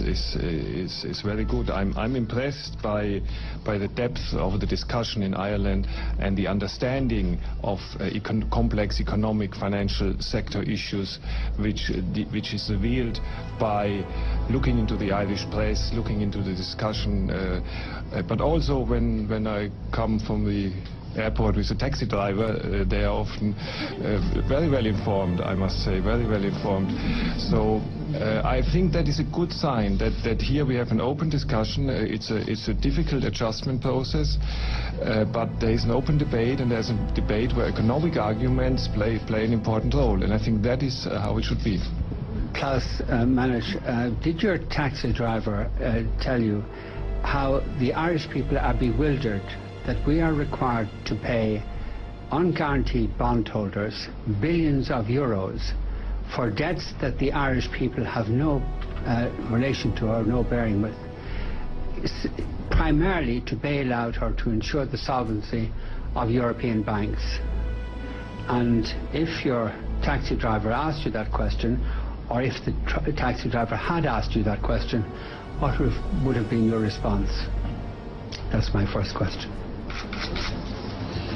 is, is, is very good. I'm, I'm impressed by, by the depth of the discussion in Ireland and the understanding of uh, econ complex economic financial sector issues which, which is revealed by looking into the Irish press, looking into the discussion, uh, uh but also when, when I come from the airport with a taxi driver, uh, they are often uh, very well informed, I must say, very well informed. So uh, I think that is a good sign that, that here we have an open discussion. Uh, it's, a, it's a difficult adjustment process, uh, but there is an open debate and there's a debate where economic arguments play, play an important role. And I think that is uh, how it should be. Klaus uh, Masuch, did your taxi driver tell you how the Irish people are bewildered that we are required to pay unguaranteed bondholders billions of euros for debts that the Irish people have no uh, relation to or no bearing with, primarily to bail out or to ensure the solvency of European banks. And if your taxi driver asked you that question, or if the taxi driver had asked you that question, what would have been your response? That's my first question.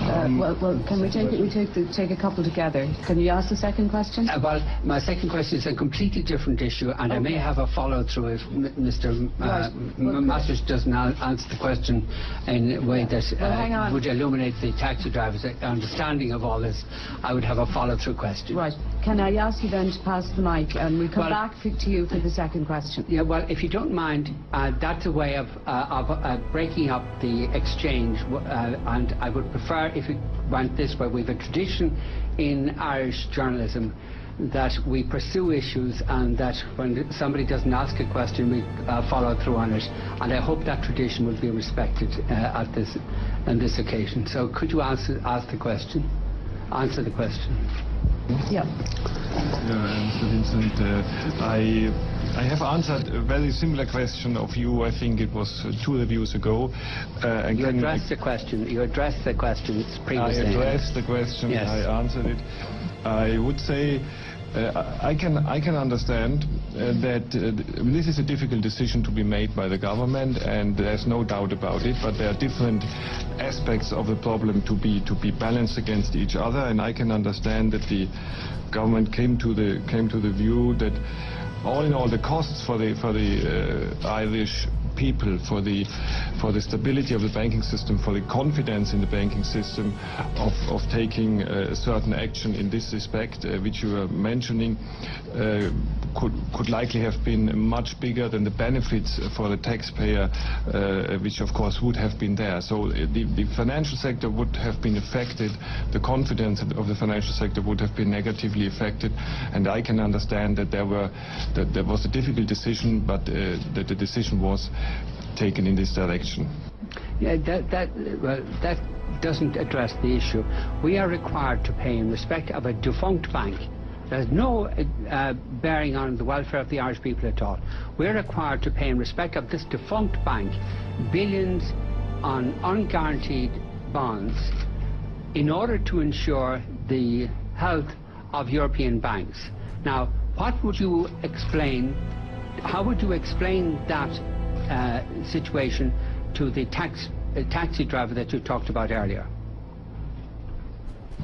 Uh, well, well, can we take? We take the, take a couple together. Can you ask the second question? Uh, well, my second question is a completely different issue, and okay. I may have a follow through if Mr. Uh, well, Masuch doesn't answer the question in a way yeah. that uh, would illuminate the taxi driver's understanding of all this. I would have a follow through question. Right. Can I ask you then to pass the mic, and we come well, back to you for the second question? Yeah. Well, if you don't mind, uh, that's a way of uh, of breaking up the exchange, and I would prefer if it went this way. We have a tradition in Irish journalism that we pursue issues and that when somebody doesn't ask a question, we uh, follow through on it. And I hope that tradition will be respected uh, at this on this occasion. So could you answer, ask the question? Answer the question. Yeah. Yeah, Mr. Vincent, uh, I I have answered a very similar question of you. I think it was uh, two reviews ago. Uh, you addressed the question. You addressed the question previously. I addressed the question. Yes. I answered it. I would say uh, I can I can understand uh, that uh, this is a difficult decision to be made by the government, and there's no doubt about it. But there are different aspects of the problem to be to be balanced against each other, and I can understand that the government came to the came to the view that all in all, the costs for the for the uh, Irish people, for the for the stability of the banking system, for the confidence in the banking system of, of taking uh, certain action in this respect, uh, which you were mentioning, uh, could could likely have been much bigger than the benefits for the taxpayer, uh, which of course would have been there. So uh, the, the financial sector would have been affected, the confidence of the financial sector would have been negatively affected, and I can understand that there were that there was a difficult decision, but that the decision was taken in this direction. Yeah, that, that, well, that doesn't address the issue. We are required to pay in respect of a defunct bank. There's no uh, bearing on the welfare of the Irish people at all. We're required to pay in respect of this defunct bank billions on unguaranteed bonds in order to ensure the health of European banks. Now, what would you explain, how would you explain that uh, situation to the tax, uh, taxi driver that you talked about earlier?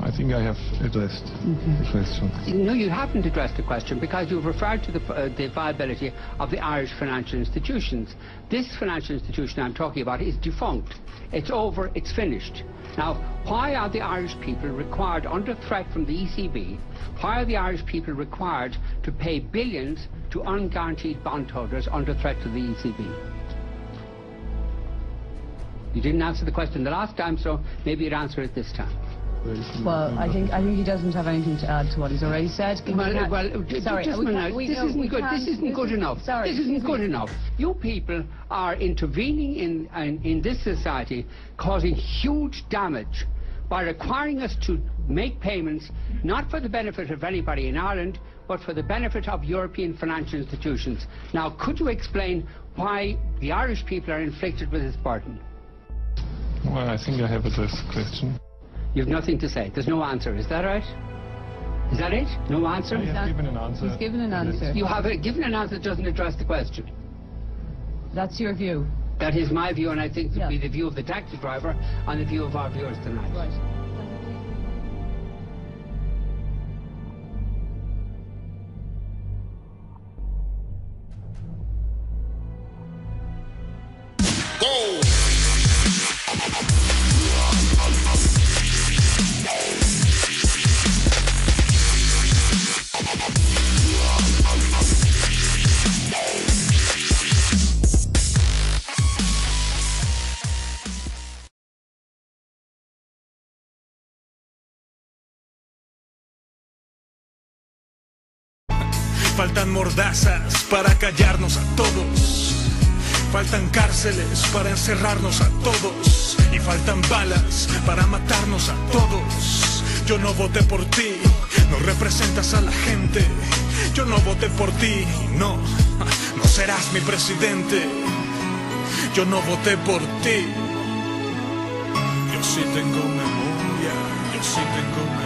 I think I have addressed the question. No, you haven't addressed the question because you've referred to the, uh, the, viability of the Irish financial institutions. This financial institution I'm talking about is defunct. It's over, it's finished. Now, why are the Irish people required, under threat from the ECB, why are the Irish people required to pay billions to unguaranteed bondholders under threat to the ECB? You didn't answer the question the last time, so maybe you'd answer it this time. Well, I think I think he doesn't have anything to add to what he's already said. well, well sorry, just we minute. this isn't good. This isn't good enough. Sorry, this isn't good enough. You people are intervening in, in in this society, causing huge damage by requiring us to make payments not for the benefit of anybody in Ireland, but for the benefit of European financial institutions. Now, could you explain why the Irish people are inflicted with this burden? Well, I think I have addressed the question. You have nothing to say. There's no answer. Is that right? Is that it? No answer? I have given an answer. He's given an answer. You have a, given an answer that doesn't address the question. That's your view. That is my view, and I think it Yeah. would be the view of the taxi driver and the view of our viewers tonight. Right. Faltan mordazas para callarnos a todos. Faltan cárceles para encerrarnos a todos. Y faltan balas para matarnos a todos. Yo no voté por ti, no representas a la gente. Yo no voté por ti, no, no serás mi presidente. Yo no voté por ti. Yo sí tengo memoria, yo sí tengo memoria.